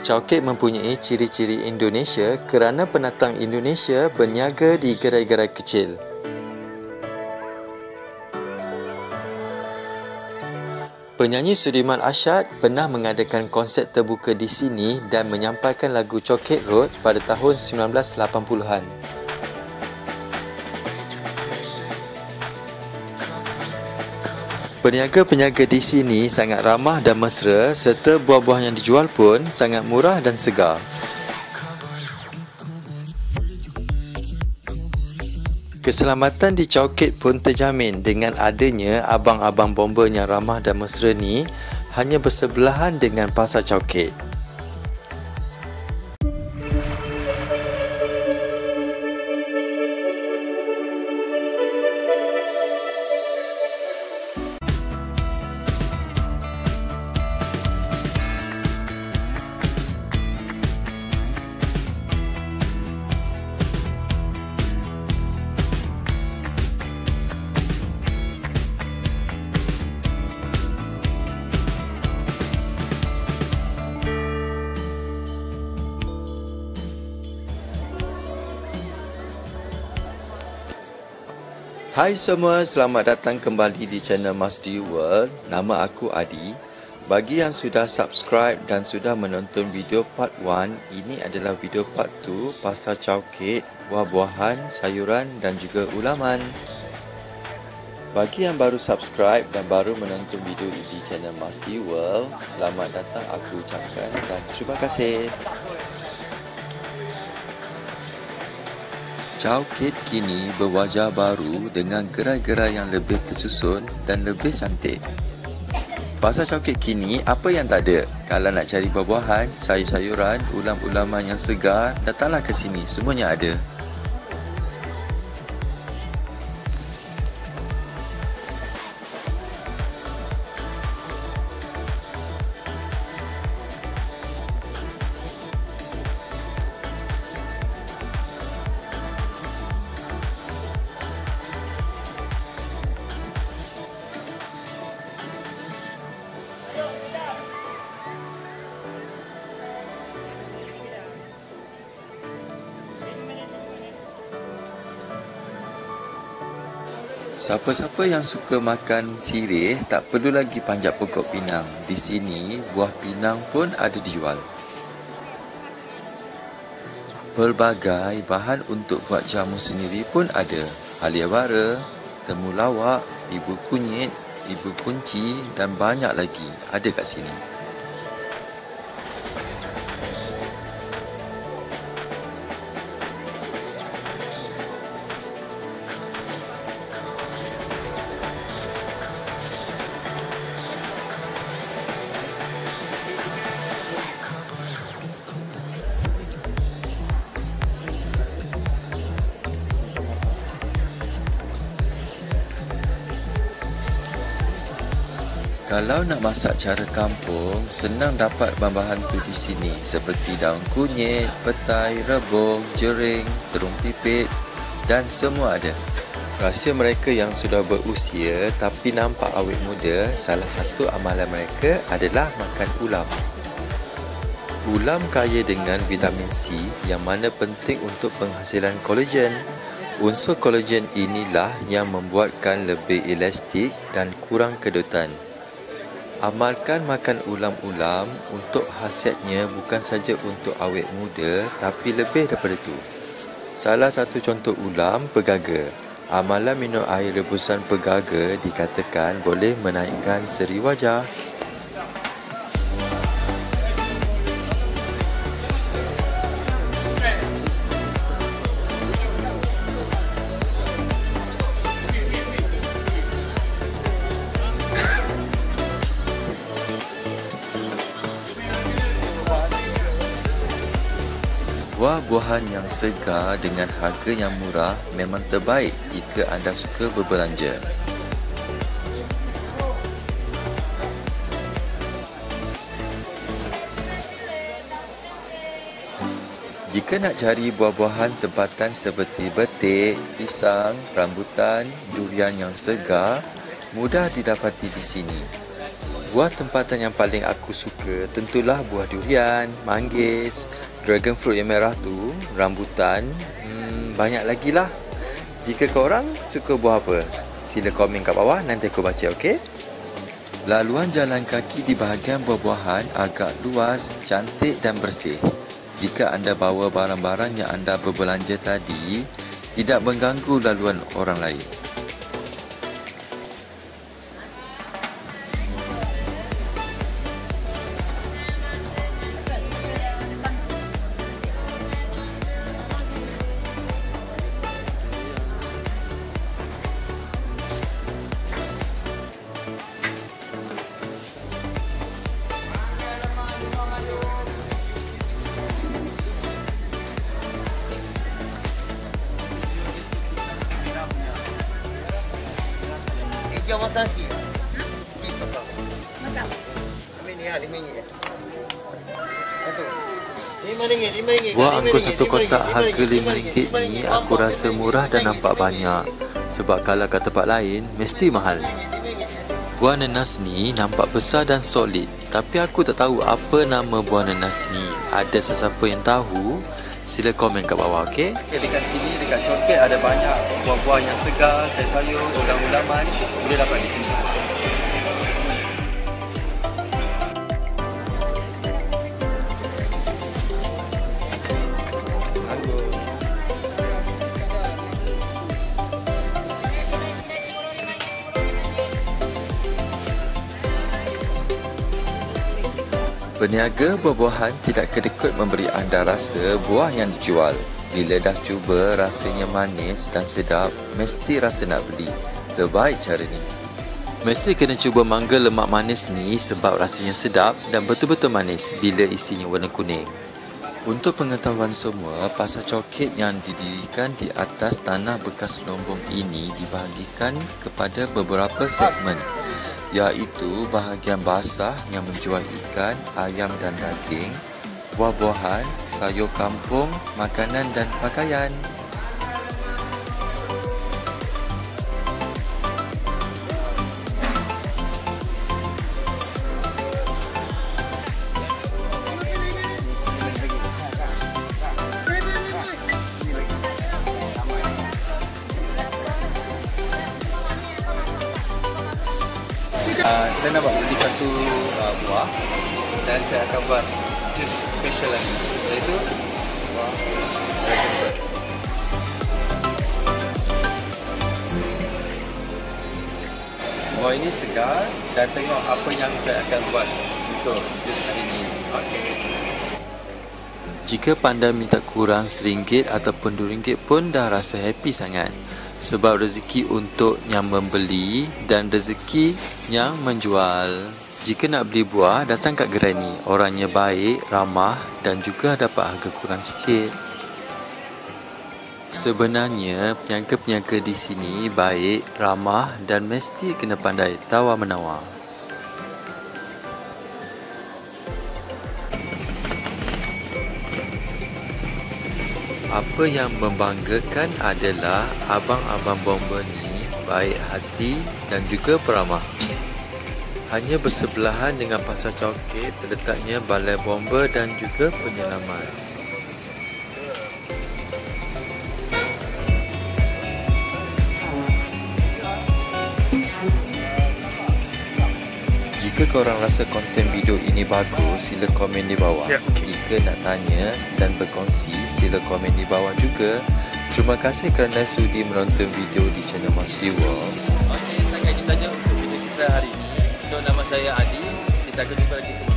Cauket mempunyai ciri-ciri Indonesia kerana penatang Indonesia berniaga di gerai-gerai kecil. Penyanyi Sudirman Ashad pernah mengadakan konsert terbuka di sini dan menyampaikan lagu Coket Road pada tahun 1980-an. Peniaga-peniaga di sini sangat ramah dan mesra serta buah-buah yang dijual pun sangat murah dan segar. Keselamatan di Chowkit pun terjamin dengan adanya abang-abang bomber yang ramah dan mesra ni hanya bersebelahan dengan pasar Chowkit. Hai semua, selamat datang kembali di channel Masdi World. Nama aku Adi. Bagi yang sudah subscribe dan sudah menonton video part 1, ini adalah video part 2 pasal cauket, buah-buahan, sayuran dan juga ulaman. Bagi yang baru subscribe dan baru menonton video ini di channel Masdi World, selamat datang aku ucapkan dan terima kasih. Chowkit kini berwajah baru dengan gerai-gerai yang lebih tersusun dan lebih cantik. Pasar Chowkit kini apa yang tak ada? Kalau nak cari buah-buahan, sayur-sayuran, ulam-ulaman yang segar, datanglah ke sini. Semuanya ada. Siapa-siapa yang suka makan sirih tak perlu lagi panjat pokok pinang. Di sini buah pinang pun ada dijual. Pelbagai bahan untuk buat jamu sendiri pun ada. Halia bara, temulawak, ibu kunyit, ibu kunci dan banyak lagi ada kat sini. Kalau nak masak cara kampung, senang dapat bahan-bahan tu di sini seperti daun kunyit, petai, rebung, jering, terung pipit dan semua ada. Rahsia mereka yang sudah berusia tapi nampak awet muda, salah satu amalan mereka adalah makan ulam. Ulam kaya dengan vitamin C yang mana penting untuk penghasilan kolagen. Unsur kolagen inilah yang membuatkan lebih elastik dan kurang kedutan. Amalkan makan ulam-ulam untuk khasiatnya bukan saja untuk awet muda tapi lebih daripada itu. Salah satu contoh ulam pegaga. Amalan minum air rebusan pegaga dikatakan boleh menaikkan seri wajah. Buah-buahan yang segar dengan harga yang murah memang terbaik jika anda suka berbelanja. Jika nak cari buah-buahan tempatan seperti betik, pisang, rambutan, durian yang segar, mudah didapati di sini. Buah tempatan yang paling aku suka tentulah buah durian, manggis, dragon fruit yang merah tu, rambutan, hmm, banyak lagi lah. Jika korang suka buah apa, sila komen kat bawah nanti aku baca okey. Laluan jalan kaki di bahagian buah-buahan agak luas, cantik dan bersih. Jika anda bawa barang-barang yang anda berbelanja tadi, tidak mengganggu laluan orang lain. Masak sikit. Sikit masak. Masak. Lima ni lah, lima ringgit. Satu. Buah ringgit, satu kotak harga lima RM5 ringgit, lima ni aku rasa murah dan nampak banyak. Sebab kalau kat tempat lain, mesti mahal. Buah nanas ni nampak besar dan solid. Tapi aku tak tahu apa nama buah nanas ni. Ada sesiapa yang tahu? Sila komen kat bawah, okey? Okay, dekat sini, Corket ada banyak buah-buah yang segar, sayur-sayur, ulang-ulaman boleh dapat di sini. Peniaga buah-buahan tidak kedekut memberi anda rasa buah yang dijual. Bila dah cuba rasanya manis dan sedap, mesti rasa nak beli. Terbaik cara ni. Mesti kena cuba mangga lemak manis ni sebab rasanya sedap dan betul-betul manis bila isinya warna kuning. Untuk pengetahuan semua, pasar coket yang didirikan di atas tanah bekas lombong ini dibahagikan kepada beberapa segmen iaitu bahagian basah yang menjual ikan, ayam dan daging, buah-buahan, sayur kampung, makanan dan pakaian. Uh, saya nak buat beli satu uh, buah dan saya akan buat jus special lagi iaitu buah dragon fruit. Buah ini segar dan tengok apa yang saya akan buat untuk jus hari ini. Okay. Jika pandai minta kurang RM1 ataupun RM2 pun dah rasa happy sangat. Sebab rezeki untuk yang membeli dan rezeki yang menjual. Jika nak beli buah, datang kat gerai ni. Orangnya baik, ramah dan juga dapat harga kurang sikit. Sebenarnya, peniaga-peniaga di sini baik, ramah dan mesti kena pandai tawar-menawar. Apa yang membanggakan adalah abang-abang bomber ni baik hati dan juga peramah. Hanya bersebelahan dengan pasar coket terletaknya balai bomber dan juga penyelaman. Jika korang rasa konten video ini bagus, sila komen di bawah. Ya. Jika nak tanya dan berkongsi, sila komen di bawah juga. Terima kasih kerana sudi menonton video di channel Mas World. Saya Adi. Kita akan jumpa lagi kemudian.